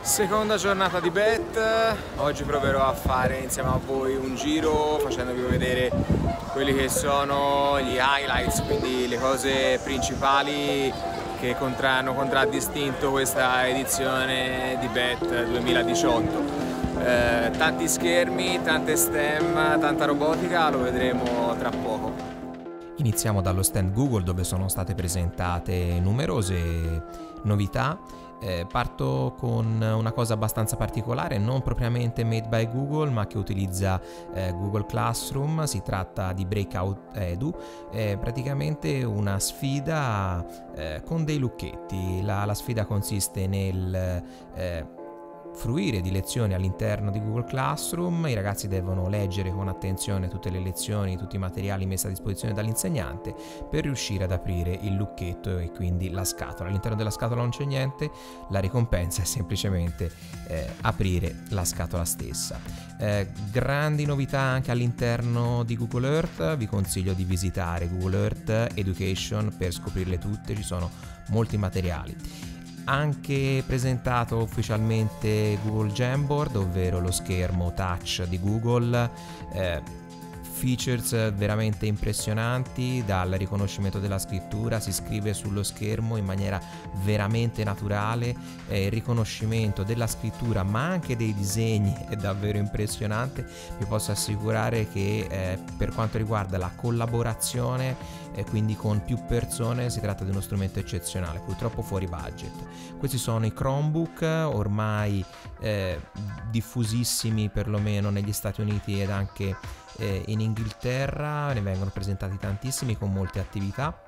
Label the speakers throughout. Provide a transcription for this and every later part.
Speaker 1: Seconda giornata di bet, oggi proverò a fare insieme a voi un giro facendovi vedere quelli che sono gli highlights, quindi le cose principali che hanno contraddistinto questa edizione di bet 2018. Eh, tanti schermi, tante stem, tanta robotica, lo vedremo tra poco.
Speaker 2: Iniziamo dallo stand Google dove sono state presentate numerose novità eh, parto con una cosa abbastanza particolare, non propriamente made by Google, ma che utilizza eh, Google Classroom. Si tratta di Breakout Edu, è praticamente una sfida eh, con dei lucchetti. La, la, sfida consiste nel eh, fruire di lezioni all'interno di Google Classroom, i ragazzi devono leggere con attenzione tutte le lezioni, tutti i materiali messi a disposizione dall'insegnante per riuscire ad aprire il lucchetto e quindi la scatola. All'interno della scatola non c'è niente, la ricompensa è semplicemente eh, aprire la scatola stessa. Eh, grandi novità anche all'interno di Google Earth, vi consiglio di visitare Google Earth Education per scoprirle tutte, ci sono molti materiali anche presentato ufficialmente Google Jamboard, ovvero lo schermo touch di Google. Eh, features veramente impressionanti dal riconoscimento della scrittura, si scrive sullo schermo in maniera veramente naturale, eh, il riconoscimento della scrittura ma anche dei disegni è davvero impressionante, vi posso assicurare che eh, per quanto riguarda la collaborazione e quindi con più persone si tratta di uno strumento eccezionale, purtroppo fuori budget. Questi sono i Chromebook, ormai eh, diffusissimi perlomeno negli Stati Uniti ed anche eh, in Inghilterra, ne vengono presentati tantissimi con molte attività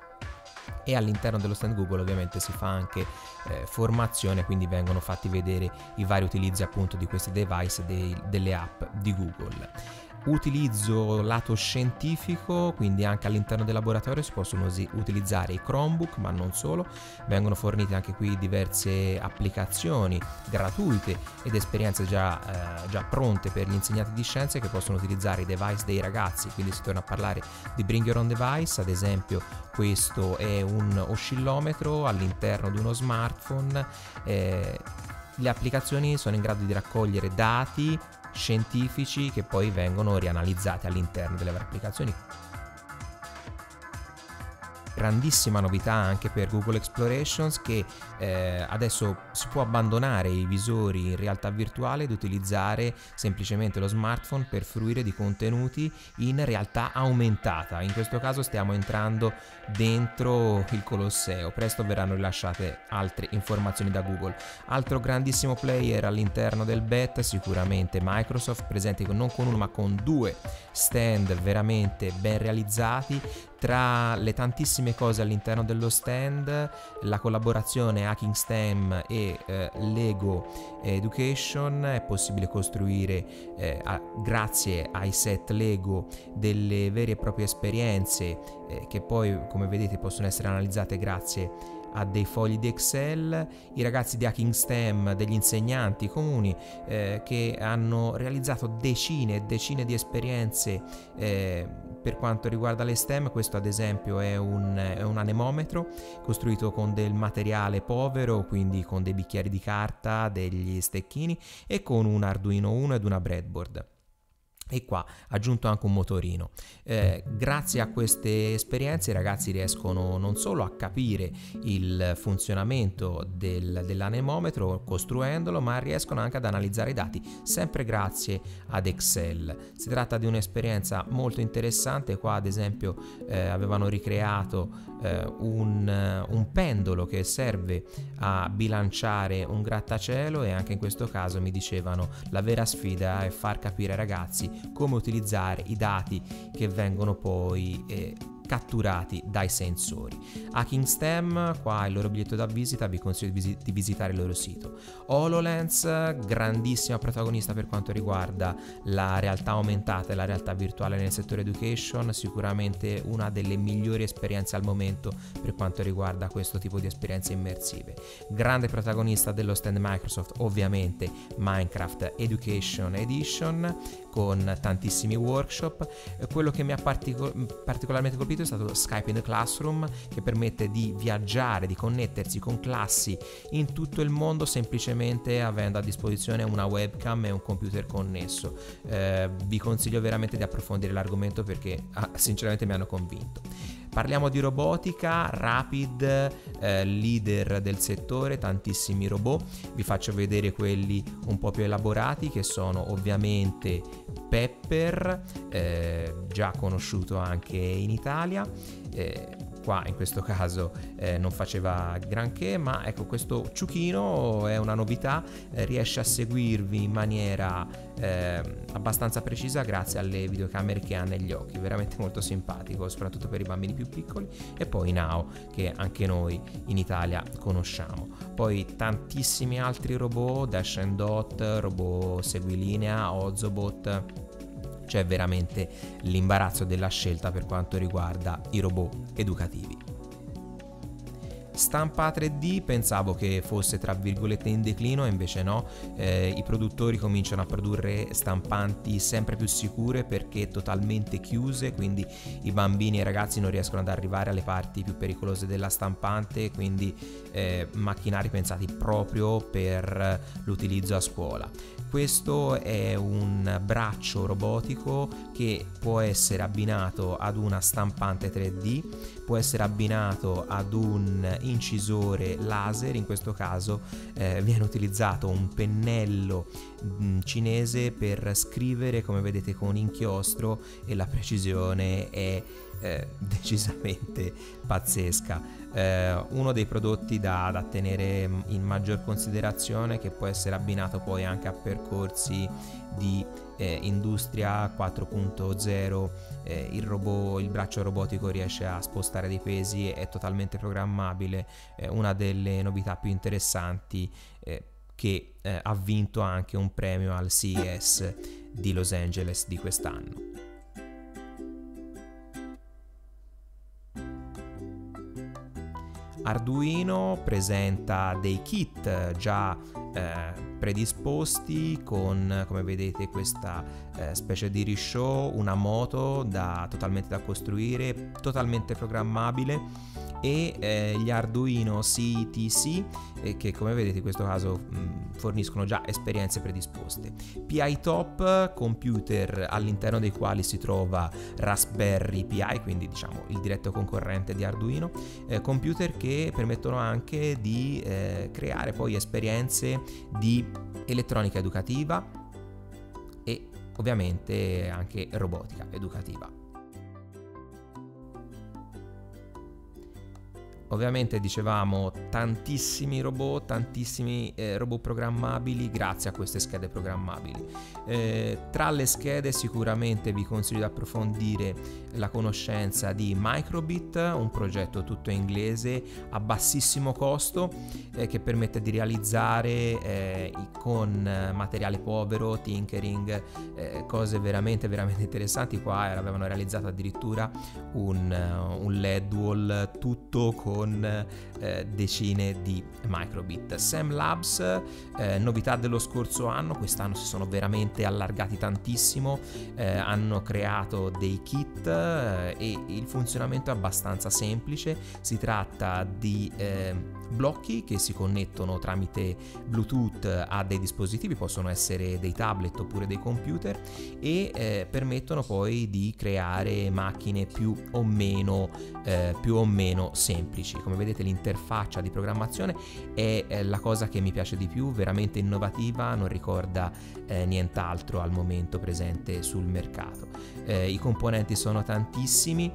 Speaker 2: e all'interno dello stand Google ovviamente si fa anche eh, formazione, quindi vengono fatti vedere i vari utilizzi appunto di questi device dei, delle app di Google utilizzo lato scientifico, quindi anche all'interno del laboratorio si possono utilizzare i Chromebook, ma non solo, vengono fornite anche qui diverse applicazioni gratuite ed esperienze già, eh, già pronte per gli insegnanti di scienze che possono utilizzare i device dei ragazzi, quindi si torna a parlare di Bring Your Own Device, ad esempio questo è un oscillometro all'interno di uno smartphone. Eh, le applicazioni sono in grado di raccogliere dati scientifici che poi vengono rianalizzati all'interno delle applicazioni grandissima novità anche per Google Explorations che eh, adesso si può abbandonare i visori in realtà virtuale ed utilizzare semplicemente lo smartphone per fruire di contenuti in realtà aumentata. In questo caso stiamo entrando dentro il Colosseo, presto verranno rilasciate altre informazioni da Google. Altro grandissimo player all'interno del bet sicuramente Microsoft, presente non con uno ma con due stand veramente ben realizzati tra le tantissime cose all'interno dello stand, la collaborazione Hacking STEM e eh, Lego Education è possibile costruire eh, a, grazie ai set Lego delle vere e proprie esperienze eh, che poi come vedete possono essere analizzate grazie a dei fogli di Excel, i ragazzi di Hacking STEM, degli insegnanti comuni eh, che hanno realizzato decine e decine di esperienze eh, per quanto riguarda le STEM, questo ad esempio è un, è un anemometro costruito con del materiale povero, quindi con dei bicchieri di carta, degli stecchini e con un Arduino 1 ed una breadboard e qua aggiunto anche un motorino. Eh, grazie a queste esperienze i ragazzi riescono non solo a capire il funzionamento del, dell'anemometro costruendolo, ma riescono anche ad analizzare i dati, sempre grazie ad Excel. Si tratta di un'esperienza molto interessante, qua ad esempio eh, avevano ricreato eh, un, un pendolo che serve a bilanciare un grattacielo e anche in questo caso mi dicevano la vera sfida è far capire ai ragazzi come utilizzare i dati che vengono poi eh, catturati dai sensori. Hacking STEM, qua il loro biglietto da visita, vi consiglio di visitare il loro sito. HoloLens, grandissima protagonista per quanto riguarda la realtà aumentata e la realtà virtuale nel settore education, sicuramente una delle migliori esperienze al momento per quanto riguarda questo tipo di esperienze immersive. Grande protagonista dello stand Microsoft, ovviamente Minecraft Education Edition, con tantissimi workshop. Quello che mi ha partico- particolarmente colpito è stato Skype in the Classroom che permette di viaggiare, di connettersi con classi in tutto il mondo semplicemente avendo a disposizione una webcam e un computer connesso. Eh, vi consiglio veramente di approfondire l'argomento perché ah, sinceramente mi hanno convinto. Parliamo di robotica, Rapid, eh, leader del settore, tantissimi robot. Vi faccio vedere quelli un po' più elaborati che sono ovviamente Pepper, eh, già conosciuto anche in Italia. Eh, qua in questo caso eh, non faceva granché, ma ecco questo ciuchino è una novità, eh, riesce a seguirvi in maniera eh, abbastanza precisa grazie alle videocamere che ha negli occhi, veramente molto simpatico, soprattutto per i bambini più piccoli e poi Now che anche noi in Italia conosciamo. Poi tantissimi altri robot, Dash and Dot, robot seguilinea, Ozobot c'è veramente l'imbarazzo della scelta per quanto riguarda i robot educativi. Stampa 3D pensavo che fosse tra virgolette in declino invece no, eh, i produttori cominciano a produrre stampanti sempre più sicure perché totalmente chiuse, quindi i bambini e i ragazzi non riescono ad arrivare alle parti più pericolose della stampante, quindi eh, macchinari pensati proprio per l'utilizzo a scuola. Questo è un braccio robotico che può essere abbinato ad una stampante 3D, può essere abbinato ad un incisore laser, in questo caso eh, viene utilizzato un pennello mh, mm, cinese per scrivere come vedete con inchiostro e la precisione è eh, decisamente pazzesca. Eh, uno dei prodotti da, da, tenere in maggior considerazione che può essere abbinato poi anche a percorsi di eh, industria 4.0 eh, il, robot, il braccio robotico riesce a spostare dei pesi è totalmente programmabile una delle novità più interessanti eh, che eh, ha vinto anche un premio al CES di Los Angeles di quest'anno. Arduino presenta dei kit già eh, predisposti con come vedete questa eh, specie di rishow, una moto da, totalmente da costruire, totalmente programmabile e eh, gli Arduino CTC eh, che come vedete in questo caso mh, forniscono già esperienze predisposte. PI Top, computer all'interno dei quali si trova Raspberry Pi, quindi diciamo il diretto concorrente di Arduino, eh, computer che permettono anche di eh, creare poi esperienze di elettronica educativa ovviamente anche robotica educativa. Ovviamente dicevamo tantissimi robot, tantissimi eh, robot programmabili grazie a queste schede programmabili. Eh, tra le schede sicuramente vi consiglio di approfondire la conoscenza di Microbit, un progetto tutto inglese a bassissimo costo eh, che permette di realizzare eh, con materiale povero, tinkering, eh, cose veramente veramente interessanti. Qua avevano realizzato addirittura un, un LED wall tutto con con eh, decine di microbit. Sam Labs, eh, novità dello scorso anno, quest'anno si sono veramente allargati tantissimo, eh, hanno creato dei kit eh, e il funzionamento è abbastanza semplice, si tratta di eh, blocchi che si connettono tramite Bluetooth a dei dispositivi, possono essere dei tablet oppure dei computer e eh, permettono poi di creare macchine più o meno, eh, più o meno semplici. Come vedete l'interfaccia di programmazione è eh, la cosa che mi piace di più, veramente innovativa, non ricorda eh, nient'altro al momento presente sul mercato. Eh, I componenti sono tantissimi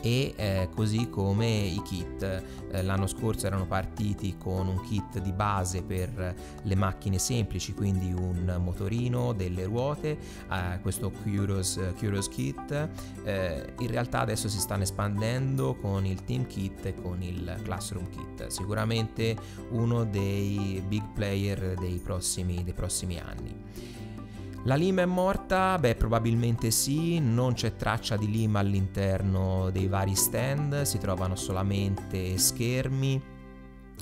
Speaker 2: e eh, così come i kit. Eh, l'anno scorso erano partiti con un kit di base per le macchine semplici, quindi un motorino, delle ruote, eh, questo Curious, Curious Kit. Eh, in realtà adesso si stanno espandendo con il Team Kit e con il Classroom Kit. Sicuramente uno dei big player dei prossimi, dei prossimi anni. La lima è morta? Beh, probabilmente sì, non c'è traccia di lima all'interno dei vari stand, si trovano solamente schermi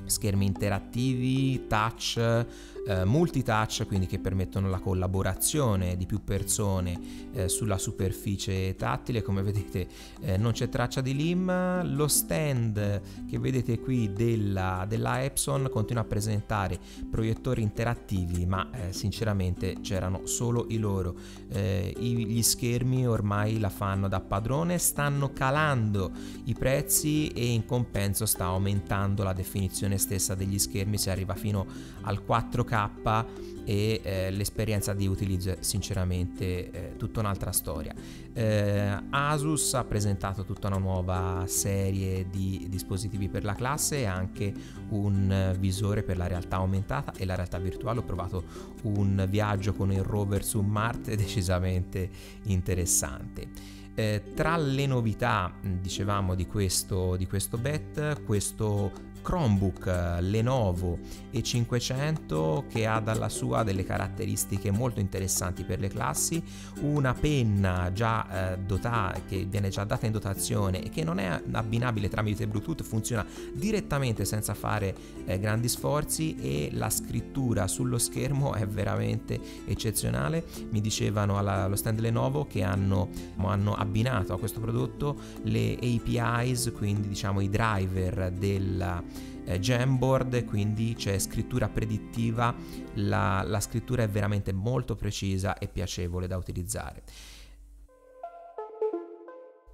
Speaker 2: schermi interattivi, touch, eh, multitouch, quindi che permettono la collaborazione di più persone eh, sulla superficie tattile. Come vedete eh, non c'è traccia di LIM. Lo stand che vedete qui della, della Epson continua a presentare proiettori interattivi, ma eh, sinceramente c'erano solo i loro. Eh, I, gli schermi ormai la fanno da padrone, stanno calando i prezzi e in compenso sta aumentando la definizione stessa degli schermi, si arriva fino al 4K e eh, l'esperienza di utilizzo è sinceramente eh, tutta un'altra storia. Eh, Asus ha presentato tutta una nuova serie di dispositivi per la classe e anche un visore per la realtà aumentata e la realtà virtuale. Ho provato un viaggio con il rover su Marte decisamente interessante. Eh, tra le novità, dicevamo, di questo, di questo bet, questo Chromebook eh, Lenovo E500 che ha dalla sua delle caratteristiche molto interessanti per le classi, una penna già eh, dotata che viene già data in dotazione e che non è abbinabile tramite Bluetooth, funziona direttamente senza fare eh, grandi sforzi e la scrittura sullo schermo è veramente eccezionale. Mi dicevano alla, allo stand Lenovo che hanno, hanno abbinato a questo prodotto le APIs, quindi diciamo i driver della eh, Jamboard, quindi c'è scrittura predittiva, la, la scrittura è veramente molto precisa e piacevole da utilizzare.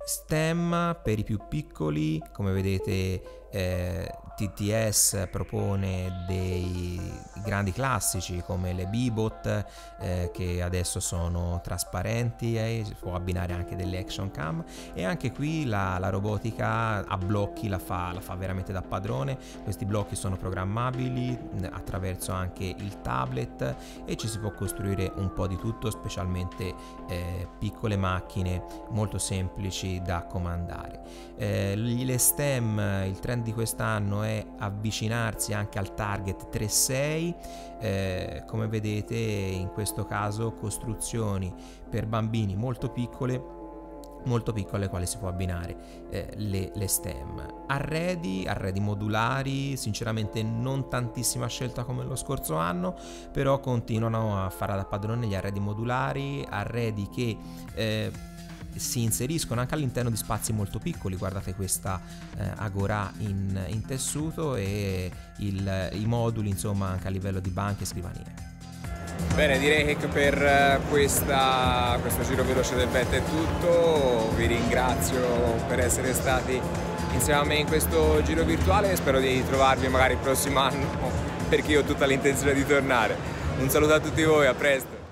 Speaker 2: STEM per i più piccoli, come vedete eh, TTS propone dei grandi classici come le Bebot eh, che adesso sono trasparenti e eh, si può abbinare anche delle action cam. E anche qui la, la robotica a blocchi la fa, la fa, veramente da padrone. Questi blocchi sono programmabili attraverso anche il tablet e ci si può costruire un po' di tutto specialmente eh, piccole macchine molto semplici da comandare. Eh, le STEM il trend di quest'anno è avvicinarsi anche al target 3.6, eh, come vedete in questo caso costruzioni per bambini molto piccole molto piccole alle quali si può abbinare eh, le, le, STEM. Arredi, arredi modulari, sinceramente non tantissima scelta come lo scorso anno, però continuano a fare da padrone gli arredi modulari, arredi che eh, si inseriscono anche all'interno di spazi molto piccoli. Guardate questa eh, agora in, in, tessuto e il, i moduli, insomma, anche a livello di banche e scrivanie.
Speaker 1: Bene, direi che per eh, questa, questo giro veloce del VET è tutto. Vi ringrazio per essere stati insieme a me in questo giro virtuale spero di trovarvi magari il prossimo anno perché ho tutta l'intenzione di tornare. Un saluto a tutti voi, a presto!